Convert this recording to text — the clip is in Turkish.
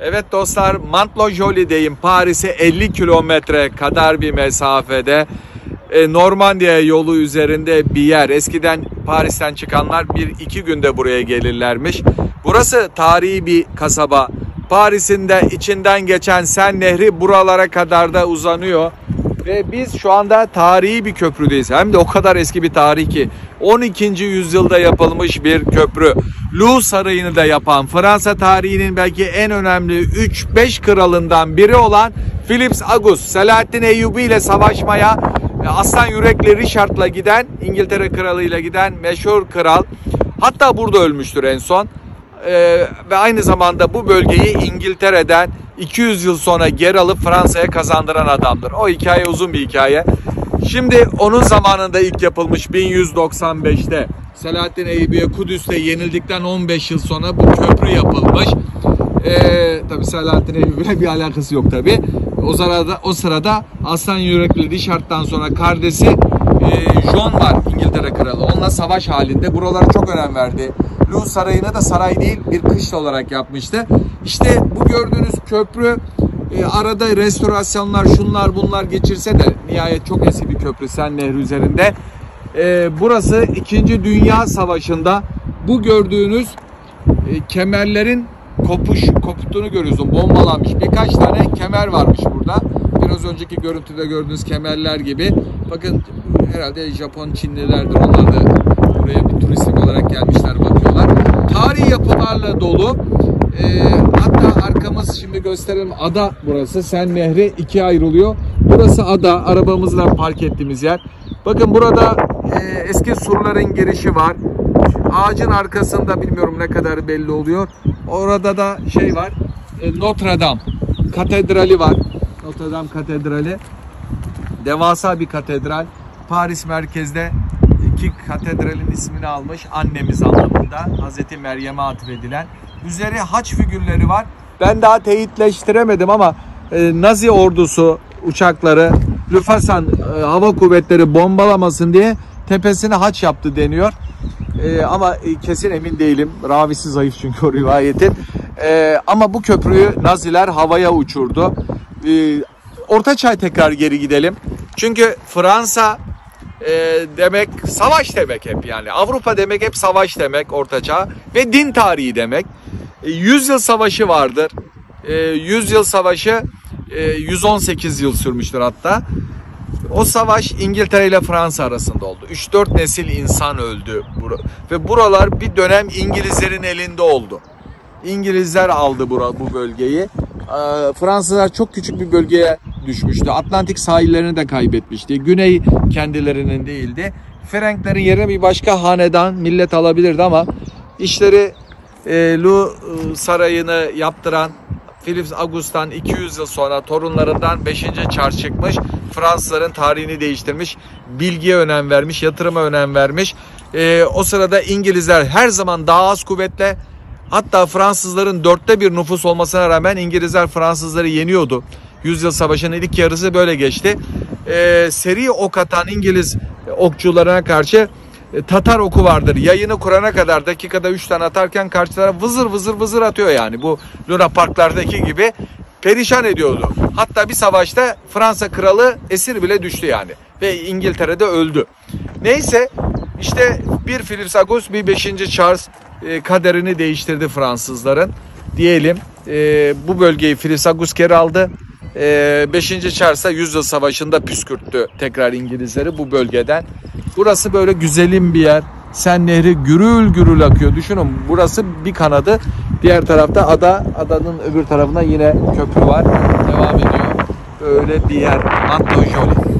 Evet dostlar Mantes-la-Jolie'deyim. Paris'e 50 kilometre kadar bir mesafede. E, Normandiya yolu üzerinde bir yer. Eskiden Paris'ten çıkanlar bir iki günde buraya gelirlermiş. Burası tarihi bir kasaba. Paris'in de içinden geçen Sen Nehri buralara kadar da uzanıyor. Ve biz şu anda tarihi bir köprüdeyiz. Hem de o kadar eski bir tarih ki 12. yüzyılda yapılmış bir köprü. Louvre Sarayı'nı da yapan Fransa tarihinin belki en önemli 3-5 kralından biri olan Philips Agus, Selahattin Eyyubi ile savaşmaya e, aslan yürekli Richard'la giden, İngiltere kralıyla giden meşhur kral. Hatta burada ölmüştür en son. Ee, ve aynı zamanda bu bölgeyi İngiltere'den 200 yıl sonra geri alıp Fransa'ya kazandıran adamdır. O hikaye uzun bir hikaye. Şimdi onun zamanında ilk yapılmış 1195'te Selahattin Eyyubi'ye Kudüs'te yenildikten 15 yıl sonra bu köprü yapılmış. Ee, tabi Selahattin Eyyubi'yle bir alakası yok tabi. O sırada, o sırada Aslan Yürekli Richard'dan sonra kardeşi e, John var İngiltere kralı. Onunla savaş halinde buralara çok önem verdi. Louvre Sarayı'na da saray değil bir kışla olarak yapmıştı. İşte bu gördüğünüz köprü e, arada restorasyonlar şunlar bunlar geçirse de nihayet çok eski bir köprü Sen Nehri üzerinde. E, burası 2. Dünya Savaşı'nda bu gördüğünüz e, kemerlerin kopuş koptuğunu görüyorsun. Bombalanmış. Birkaç tane kemer varmış burada. Biraz önceki görüntüde gördüğünüz kemerler gibi. Bakın herhalde Japon Çinlilerdir. Onlar da buraya bir turistik olarak gelmişler bakıyorlar. Tarihi yapılarla dolu. E, hatta gösterelim ada burası. Sen Nehri ikiye ayrılıyor. Burası ada. Arabamızla park ettiğimiz yer. Bakın burada e, eski surların girişi var. Ağacın arkasında bilmiyorum ne kadar belli oluyor. Orada da şey var. E, Notre Dame katedrali var. Notre Dame katedrali. Devasa bir katedral. Paris merkezde iki katedralin ismini almış annemiz anlamında Hazreti Meryem'e atfedilen. Üzeri haç figürleri var. Ben daha teyitleştiremedim ama e, Nazi ordusu uçakları Lüfasan e, hava kuvvetleri bombalamasın diye tepesine haç yaptı deniyor. E, ama e, kesin emin değilim. Ravisi zayıf çünkü o rivayetin. E, ama bu köprüyü Naziler havaya uçurdu. E, Orta Çağ tekrar geri gidelim. Çünkü Fransa e, demek savaş demek hep yani. Avrupa demek hep savaş demek Orta Çağ ve din tarihi demek. E, 100 yıl savaşı vardır. E, 100 yıl savaşı e, 118 yıl sürmüştür hatta. O savaş İngiltere ile Fransa arasında oldu. 3-4 nesil insan öldü. Ve buralar bir dönem İngilizlerin elinde oldu. İngilizler aldı bu bölgeyi. Fransızlar çok küçük bir bölgeye düşmüştü. Atlantik sahillerini de kaybetmişti. Güney kendilerinin değildi. Frenklerin yerine bir başka hanedan millet alabilirdi ama işleri e, Lu Sarayı'nı yaptıran Philips Augustan 200 yıl sonra torunlarından 5. Charles çıkmış. Fransızların tarihini değiştirmiş. Bilgiye önem vermiş, yatırıma önem vermiş. E, o sırada İngilizler her zaman daha az kuvvetle hatta Fransızların dörtte bir nüfus olmasına rağmen İngilizler Fransızları yeniyordu. Yüzyıl Savaşı'nın ilk yarısı böyle geçti. E, seri ok atan İngiliz okçularına karşı e, Tatar oku vardır. Yayını kurana kadar dakikada 3 tane atarken karşı taraf vızır vızır vızır atıyor yani. Bu Luna Parklardaki gibi perişan ediyordu. Hatta bir savaşta Fransa kralı esir bile düştü yani. Ve İngiltere'de öldü. Neyse işte bir Philips August bir 5. Charles e, kaderini değiştirdi Fransızların. Diyelim e, bu bölgeyi Philips August geri aldı. 5. E, Charles'a Yüzyıl Savaşı'nda püskürttü tekrar İngilizleri bu bölgeden. Burası böyle güzelim bir yer. Sen Nehri gürül gürül akıyor. Düşünün burası bir kanadı. Diğer tarafta ada. Adanın öbür tarafında yine köprü var. Devam ediyor. Böyle bir yer. Manto Joli.